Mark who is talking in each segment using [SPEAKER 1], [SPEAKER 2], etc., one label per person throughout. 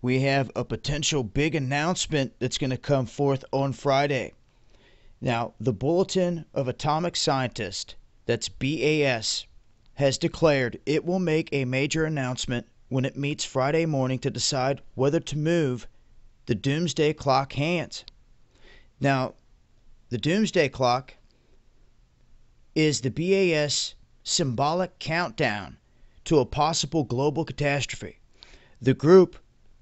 [SPEAKER 1] we have a potential big announcement that's going to come forth on Friday. Now, the Bulletin of Atomic Scientists, that's BAS, has declared it will make a major announcement when it meets Friday morning to decide whether to move the doomsday clock hands. Now, the doomsday clock is the BAS symbolic countdown to a possible global catastrophe. The group,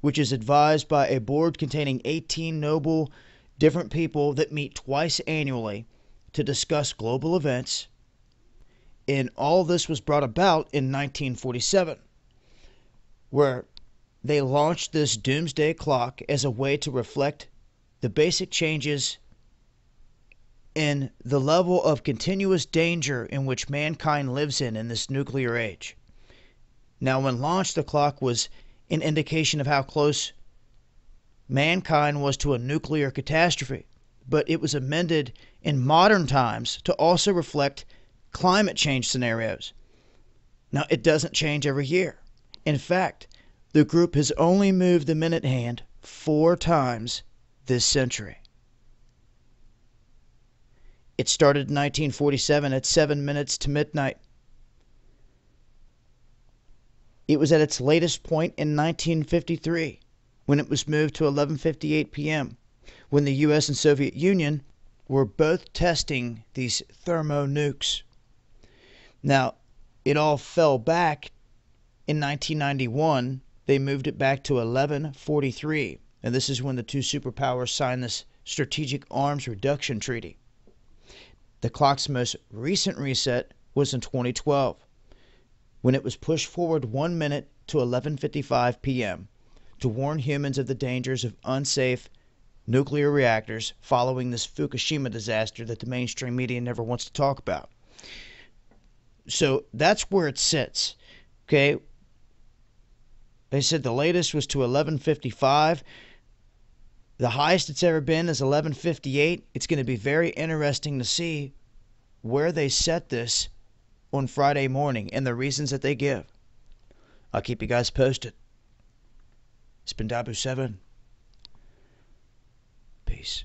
[SPEAKER 1] which is advised by a board containing 18 Nobel different people that meet twice annually to discuss global events, and all this was brought about in 1947, where they launched this doomsday clock as a way to reflect the basic changes in the level of continuous danger in which mankind lives in in this nuclear age. Now, when launched, the clock was an indication of how close mankind was to a nuclear catastrophe, but it was amended in modern times to also reflect climate change scenarios. Now, it doesn't change every year. In fact, the group has only moved the minute hand four times this century. It started in 1947 at 7 minutes to midnight. It was at its latest point in 1953 when it was moved to 11:58 p.m. when the US and Soviet Union were both testing these thermonukes. Now, it all fell back in 1991. They moved it back to 11:43, and this is when the two superpowers signed this strategic arms reduction treaty. The clock's most recent reset was in 2012, when it was pushed forward one minute to 11:55 p.m. to warn humans of the dangers of unsafe nuclear reactors following this Fukushima disaster that the mainstream media never wants to talk about. So that's where it sits. Okay. They said the latest was to 1155. The highest it's ever been is 1158. It's going to be very interesting to see where they set this on Friday morning and the reasons that they give. I'll keep you guys posted. It's been Dahboo7. Peace.